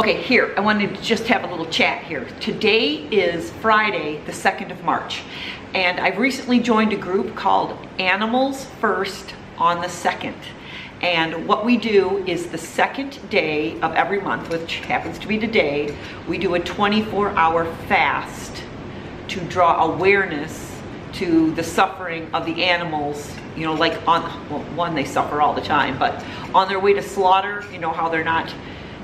Okay, here, I wanted to just have a little chat here. Today is Friday, the 2nd of March, and I've recently joined a group called Animals First on the 2nd. And what we do is the second day of every month, which happens to be today, we do a 24 hour fast to draw awareness to the suffering of the animals, you know, like on, well, one, they suffer all the time, but on their way to slaughter, you know, how they're not,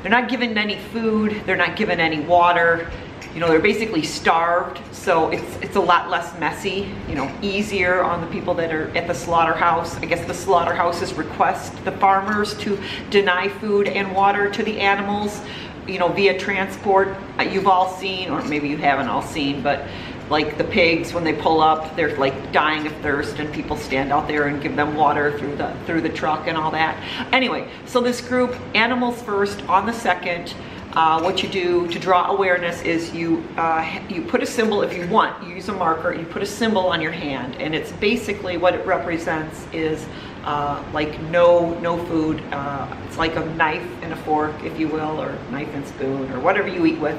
they're not given any food, they're not given any water, you know, they're basically starved, so it's, it's a lot less messy, you know, easier on the people that are at the slaughterhouse. I guess the slaughterhouses request the farmers to deny food and water to the animals, you know, via transport. Uh, You've all seen, or maybe you haven't all seen, but like the pigs, when they pull up, they're like dying of thirst and people stand out there and give them water through the, through the truck and all that. Anyway, so this group, Animals First on the second, uh, what you do to draw awareness is you uh, you put a symbol if you want you use a marker you put a symbol on your hand and it's basically what it represents is uh, like no no food uh, it's like a knife and a fork if you will or knife and spoon or whatever you eat with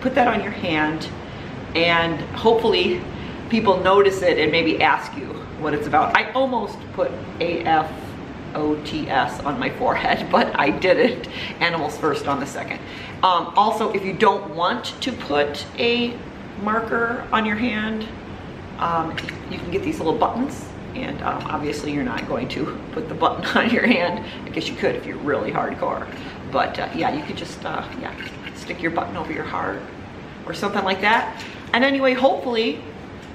put that on your hand and hopefully people notice it and maybe ask you what it's about I almost put AF OTS on my forehead, but I didn't. Animals first on the second. Um, also, if you don't want to put a marker on your hand, um, you can get these little buttons and um, obviously you're not going to put the button on your hand. I guess you could if you're really hardcore. But uh, yeah, you could just, uh, yeah, stick your button over your heart or something like that. And anyway, hopefully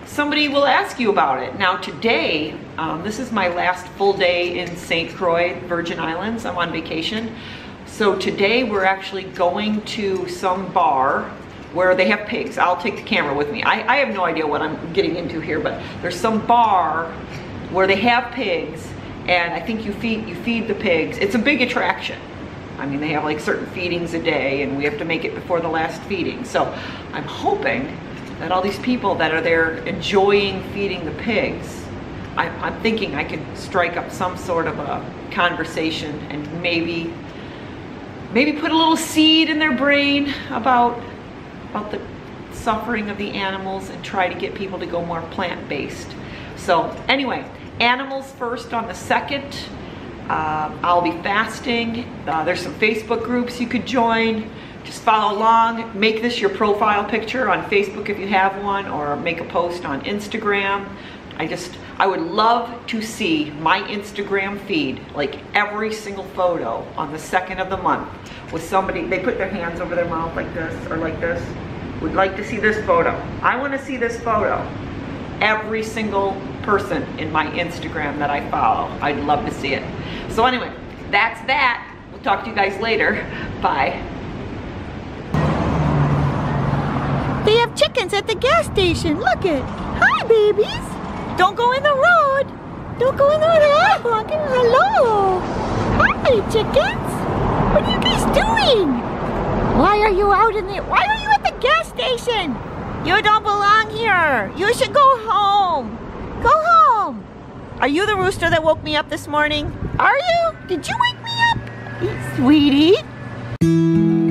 somebody will ask you about it. Now today, um, this is my last full day in St. Croix, Virgin Islands. I'm on vacation. So today we're actually going to some bar where they have pigs. I'll take the camera with me. I, I have no idea what I'm getting into here, but there's some bar where they have pigs and I think you feed, you feed the pigs. It's a big attraction. I mean, they have like certain feedings a day and we have to make it before the last feeding. So I'm hoping that all these people that are there enjoying feeding the pigs, I, I'm thinking I could strike up some sort of a conversation and maybe, maybe put a little seed in their brain about, about the suffering of the animals and try to get people to go more plant-based. So anyway, animals first on the second. Uh, I'll be fasting. Uh, there's some Facebook groups you could join. Just follow along. Make this your profile picture on Facebook if you have one, or make a post on Instagram. I just, I would love to see my Instagram feed, like every single photo on the second of the month with somebody, they put their hands over their mouth like this or like this. Would like to see this photo. I want to see this photo. Every single person in my Instagram that I follow. I'd love to see it. So anyway, that's that. We'll talk to you guys later. Bye. They have chickens at the gas station. Look it. Hi, babies. Don't go in the road. Don't go in the road. Hello. Hi, chickens. What are you guys doing? Why are you out in the... Why are you at the gas station? You don't belong here. You should go home. Go home. Are you the rooster that woke me up this morning? Are you? Did you wake me up? Sweetie.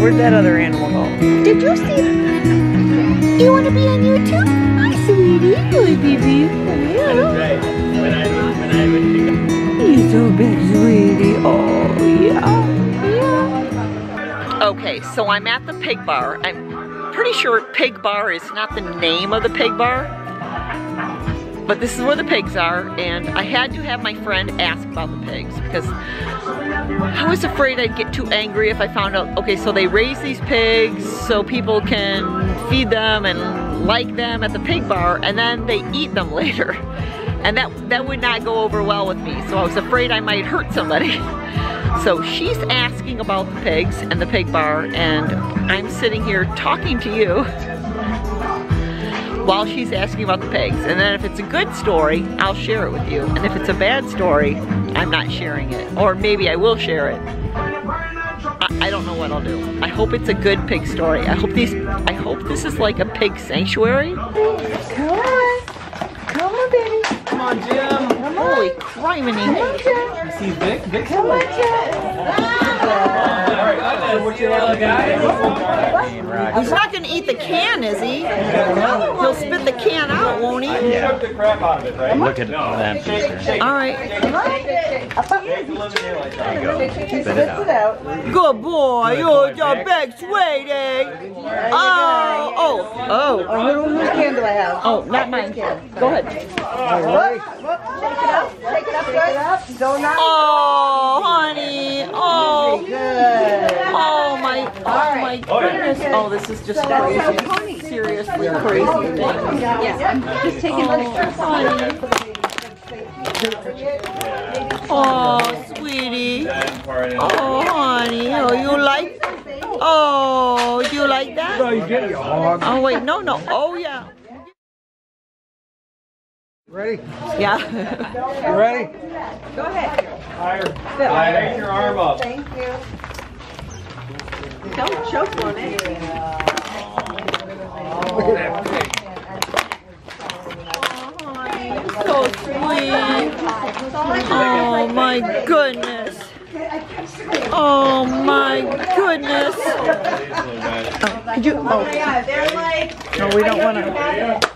Where'd that other animal go? Did you see? You want to be on YouTube? Hi, sweetie. Hi, baby. Yeah. Right. When I when I was You're so big, sweetie. Oh, yeah. Yeah. Okay, so I'm at the pig bar. I'm pretty sure pig bar is not the name of the pig bar, but this is where the pigs are, and I had to have my friend ask about the pigs because I was afraid I'd get too angry if I found out, okay, so they raise these pigs so people can feed them and like them at the pig bar, and then they eat them later. And that, that would not go over well with me, so I was afraid I might hurt somebody. So she's asking about the pigs and the pig bar, and I'm sitting here talking to you while she's asking about the pigs. And then if it's a good story, I'll share it with you. And if it's a bad story, I'm not sharing it. Or maybe I will share it. I, I don't know what I'll do. I hope it's a good pig story. I hope these I hope this is like a pig sanctuary. Come on. Come on, baby. Come on, Jim. Holy criminy. See Vic? Vic's Come on, All ah right, what you little guy? He's not gonna eat the can, is he? He'll spit the can out, won't he? Shook the crap out of it, right? Look at them pictures. All right. Shake the living daylights out of it. Spit it out. Good boy. You're the big sweetie. Oh, oh, oh. Oh, whose can do I have? Oh, not mine. Go ahead. Take it up, take it up. Don't knock. Oh, honey. Oh, Good. Oh my, oh my goodness. Oh, this is just crazy. Seriously crazy thing. Just take oh, it. Oh, honey. Oh, sweetie. Oh, honey. Oh, you like? Oh, do you like that? you get your hog. Oh, wait. No, no. Oh, yeah. Ready? Yeah. You ready? Go ahead. Higher. Higher your arm up. Thank you. Don't choke on it. so sweet. Oh my goodness. Oh my goodness. Oh, could you? Oh, Yeah, they're like. no, we don't want to.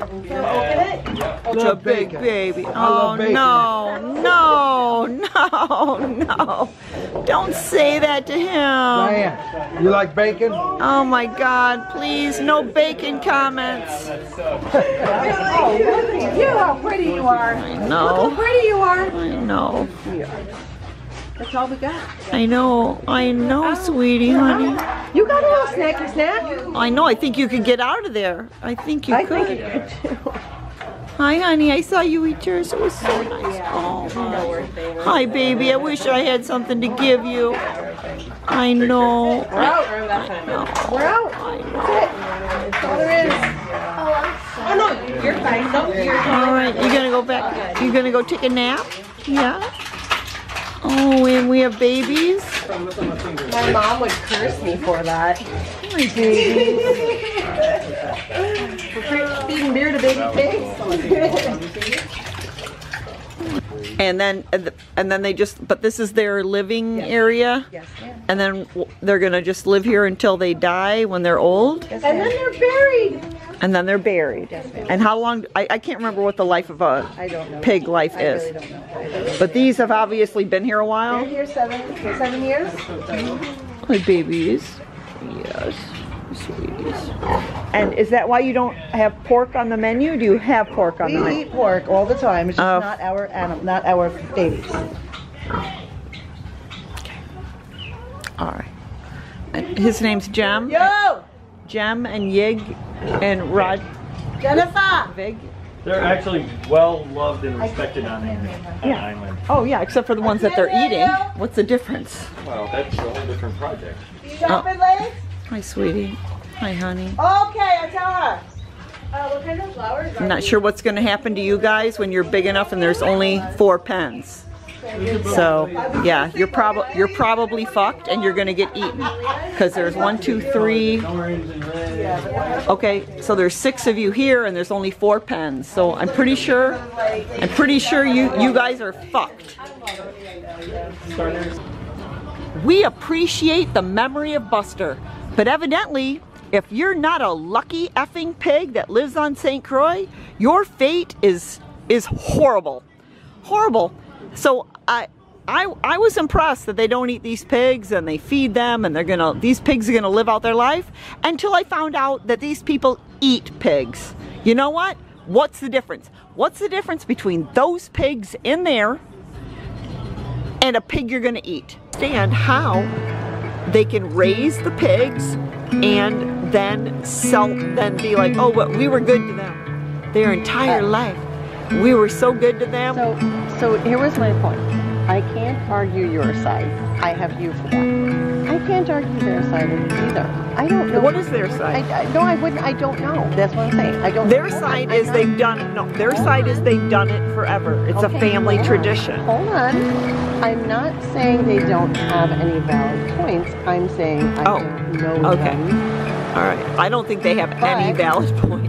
Open it. It's a big baby. Oh bacon. no, no, no, no! Don't say that to him. Diane, you like bacon? Oh my God! Please, no bacon comments. Oh, you how pretty you are. I Look know. how pretty you are. I know. That's all we got. I know. I know, sweetie, honey. You got a little snacky snack. I know. I think you could get out of there. I think you I could. think you could too. Hi, honey. I saw you eat yours. It was so nice. Oh, hi. Hi, baby. I wish I had something to give you. I know. We're out. I know. We're out. I know. That's all there is. Oh no, you're fine. No, you're All right. You're gonna go back? You're gonna go take a nap? Yeah. Oh, and we have babies. My mom would curse me for that. Hi, baby. Feeding beer to baby pigs. And then, and then they just. But this is their living area. Yes. And then they're gonna just live here until they die when they're old, And then they're buried. and then they're buried. And how long? I, I can't remember what the life of a I don't know. pig life I is. really don't know. I don't. But these have obviously been here a They're while. here seven, seven years. My babies. Yes, sweeties. And is that why you don't have pork on the menu? Do you have pork on the We menu? eat pork all the time. It's just Oh. not our animal, not our babies. Okay. All right. And his name's Jem. Yo, Jem and Yig and Rod Jennifer. Vig. They're actually well loved and respected on the on Yeah. island. Oh yeah, except for the ones that they're eating. What's the difference? Well, that's a whole different project. Shopping oh. legs? Hi, sweetie. Hi, honey. Okay, I tell her. Uh, what kind of flowers I'm not sure what's going to happen to you guys when you're big enough and there's only four pens. So yeah, you're probably you're probably fucked and you're gonna get eaten because there's one, two, three. Okay, so there's six of you here and there's only four pens. So I'm pretty sure I'm pretty sure you you guys are fucked. We appreciate the memory of Buster, but evidently, if you're not a lucky effing pig that lives on St. Croix, your fate is is horrible, horrible. So I I, I was impressed that they don't eat these pigs and they feed them and they're gonna these pigs are gonna live out their life until I found out that these people eat pigs. You know what? What's the difference? What's the difference between those pigs in there and a pig you're gonna eat? Understand how they can raise the pigs and then sell then be like, oh but we were good to them. Their entire oh. life. We were so good to them. So, so here was my point. I can't argue your side. I have you for that. I can't argue their side either. I don't know. what is their side? I, I, no, I wouldn't. I don't know. That's what I'm saying. I don't. Their side on, is they've done it. No, their Hold side is they've done it forever. It's a family on. tradition. Hold on. I'm not saying they don't have any valid points. I'm saying I Oh, don't know okay. them. All right. I don't think they have any valid points.